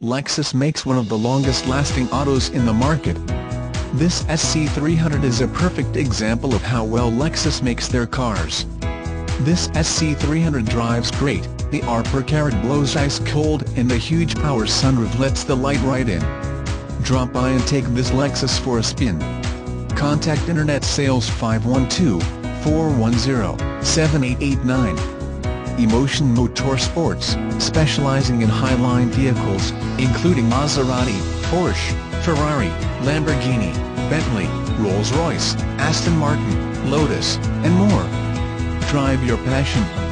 Lexus makes one of the longest-lasting autos in the market. This SC300 is a perfect example of how well Lexus makes their cars. This SC300 drives great, the R per carriage blows ice cold and the huge power sunroof lets the light right in. Drop by and take this Lexus for a spin. Contact Internet Sales 512-410-7889. Emotion Motorsports, specializing in high-line vehicles, including Maserati, Porsche, Ferrari, Lamborghini, Bentley, Rolls-Royce, Aston Martin, Lotus, and more. Drive your passion